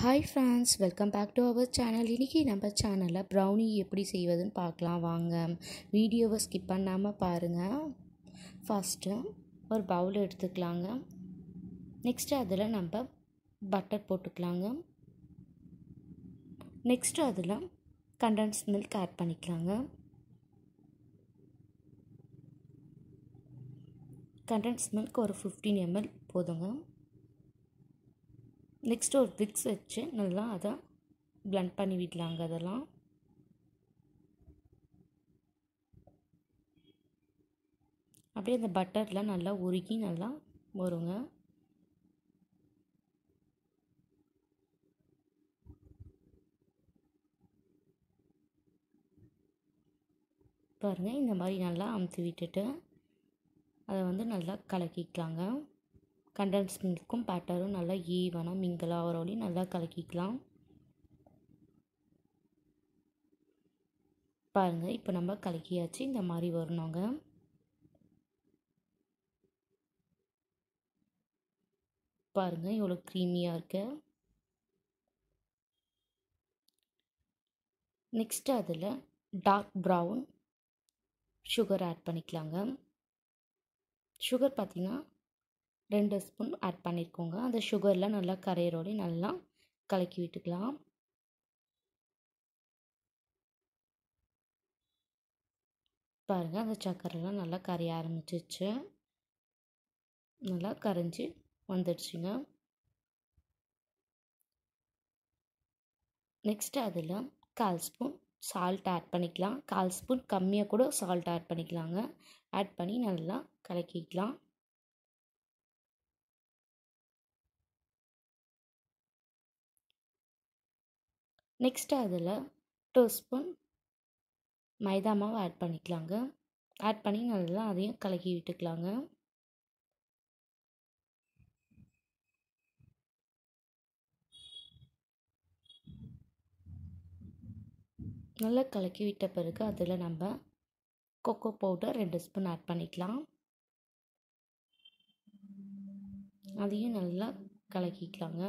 Hi friends welcome back to our channel இன்றைக்கி நம்ம சேனலில் ப்ரௌனி எப்படி செய்வதுன்னு பார்க்கலாம். வாங்க வீடியோவை ஸ்கிப் பண்ணாமல் பாருங்கள் ஃபஸ்ட்டு ஒரு பவுல் எடுத்துக்கலாங்க. நெக்ஸ்ட்டு அதில் நம்ம பட்டர் போட்டுக்கலாங்க. நெக்ஸ்ட்டு அதில் கண்டன்ஸ் மில்க் ஆட் பண்ணிக்கலாங்க. கண்டன்ஸ் மில்க் ஒரு ஃபிஃப்டீன் எம்எல் போதுங்க. நெக்ஸ்ட்டு ஒரு விக்ஸ் வச்சு நல்லா அதை பிளண்ட் பண்ணி விடலாங்க அதெல்லாம். அப்படியே அந்த பட்டரில் நல்லா உருகி நல்லா வருங்க. பாருங்கள் இந்த மாதிரி நல்லா அமுத்தி விட்டுட்டு அதை வந்து நல்லா கலக்கிக்கலாங்க. கண்டன்ஸ் மில்க்கும் பேட்டரும் நல்லா ஈவனாக மிங்கிள் ஆகிற வரையும் நல்லா கலக்கிக்கலாம். பாருங்கள் இப்போ நம்ம கலக்கியாச்சு இந்த மாதிரி வரணுங்க பாருங்கள் எவ்வளோ க்ரீமியாக இருக்கு. நெக்ஸ்ட்டு அதில் டார்க் ப்ரௌன் சுகர் ஆட் பண்ணிக்கலாங்க. சுகர் பார்த்திங்கன்னா ரெண்டு ஸ்பூன் ஆட் பண்ணியிருக்கோங்க அந்த சுகர்லாம் நல்லா கரையிறோடி நல்லா கலக்கி விட்டுக்கலாம். பாருங்கள் அந்த சக்கரைலாம் நல்லா கரைய ஆரம்பிச்சிச்சு நல்லா கரைஞ்சி வந்துடுச்சுங்க. நெக்ஸ்ட்டு அதில் கால் ஸ்பூன் சால்ட் ஆட் பண்ணிக்கலாம். கால் ஸ்பூன் கம்மியாக கூட சால்ட் ஆட் பண்ணிக்கலாங்க. ஆட் பண்ணி நல்லா கலக்கிக்கலாம். நெக்ஸ்ட்டு அதில் டூ ஸ்பூன் மைதா மாவு ஆட் பண்ணிக்கலாங்க. ஆட் பண்ணி நல்லா அதையும் கலக்கி விட்டுக்கலாங்க. நல்லா கலக்கி விட்ட பிறகு அதில் நம்ம கொக்கோ பவுடர் ரெண்டு ஸ்பூன் ஆட் பண்ணிக்கலாம். அதையும் நல்லா கலக்கிக்கலாங்க.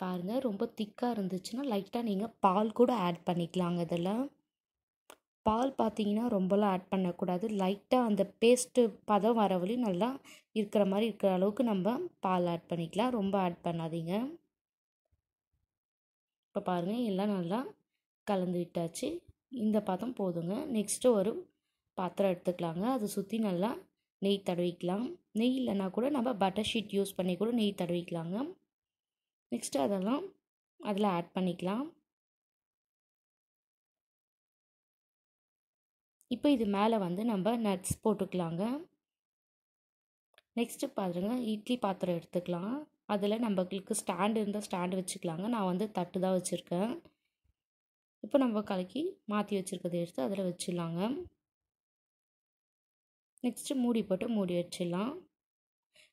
பாருங்கள் ரொம்ப திக்காக இருந்துச்சுன்னா லைட்டாக நீங்கள் பால் கூட ஆட் பண்ணிக்கலாங்க இதில். பால் பார்த்தீங்கன்னா ரொம்பலாம் ஆட் பண்ணக்கூடாது. லைட்டாக அந்த பேஸ்ட்டு பதம் வர வரையும் நல்லா இருக்கிற மாதிரி இருக்கிற அளவுக்கு நம்ம பால் ஆட் பண்ணிக்கலாம். ரொம்ப ஆட் பண்ணாதீங்க. இப்போ பாருங்கள் எல்லாம் நல்லா கலந்து விட்டாச்சு. இந்த பதம் போதுங்க. நெக்ஸ்ட்டு ஒரு பாத்திரம் எடுத்துக்கலாங்க. அதை சுற்றி நல்லா நெய் தடவிக்கலாம். நெய் இல்லைனா கூட நம்ம பட்டர் ஷீட் யூஸ் பண்ணி கூட நெய் தடவிக்கலாங்க. நெக்ஸ்ட்டு அதெல்லாம் அதில் ஆட் பண்ணிக்கலாம். இப்போ இது மேலே வந்து நம்ம நட்ஸ் போட்டுக்கலாங்க. நெக்ஸ்ட்டு பாருங்க இட்லி பாத்திரம் எடுத்துக்கலாம். அதில் நம்மளுக்கு ஸ்டாண்டு இருந்தால் ஸ்டாண்டு வச்சுக்கலாங்க. நான் வந்து தட்டு தான் வச்சுருக்கேன். இப்போ நம்ம கலக்கி மாற்றி வச்சுருக்கதை எடுத்து அதில் வச்சிடலாங்க. நெக்ஸ்ட்டு மூடி போட்டு மூடி வச்சிடலாம்.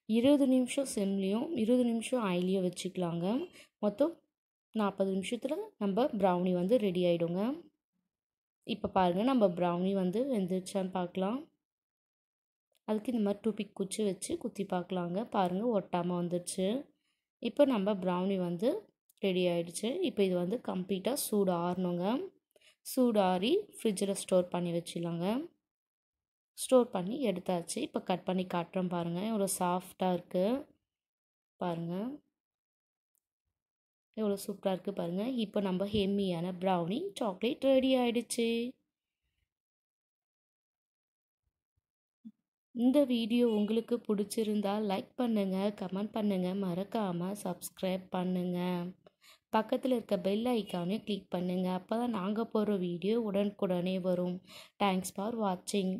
இருபது நிமிஷம் சிம்லேயும் இருபது நிமிஷம் ஆயிலையும் வச்சுக்கலாங்க. மொத்தம் நாற்பது நிமிஷத்தில் நம்ம ப்ரௌனி வந்து ரெடி ஆகிடுங்க இப்போ பாருங்கள் நம்ம ப்ரௌனி வந்து வெந்துருச்சான்னு பார்க்கலாம் அதுக்கு இந்த மாதிரி டூபிக் குச்சி வச்சு குத்தி பார்க்கலாங்க பாருங்கள் ஒட்டாமல் வந்துடுச்சு இப்போ நம்ம ப்ரௌனி வந்து ரெடி ஆகிடுச்சு இப்போ இது வந்து கம்ப்ளீட்டாக சூடு ஆறணுங்க சூடு ஆறி ஃப்ரிட்ஜில் ஸ்டோர் பண்ணி வச்சிடலாங்க. ஸ்டோர் பண்ணி எடுத்தாச்சு. இப்போ கட் பண்ணி காட்டுறோம் பாருங்கள் எவ்வளோ சாஃப்டாக இருக்குது பாருங்கள் எவ்வளோ சூப்பராக இருக்குது பாருங்கள் இப்போ நம்ம ஹெம்மியான ப்ரௌனி சாக்லேட் ரெடி ஆகிடுச்சு இந்த வீடியோ உங்களுக்கு பிடிச்சிருந்தா லைக் பண்ணுங்கள் கமெண்ட் பண்ணுங்கள் மறக்காமல் சப்ஸ்கிரைப் பண்ணுங்கள் பக்கத்தில் இருக்க பெல் ஐக்கானே கிளிக் பண்ணுங்கள் அப்போ தான் நாங்கள் போடுற வீடியோ உடனுக்குடனே வரும். தேங்க்ஸ் ஃபார் வாட்சிங்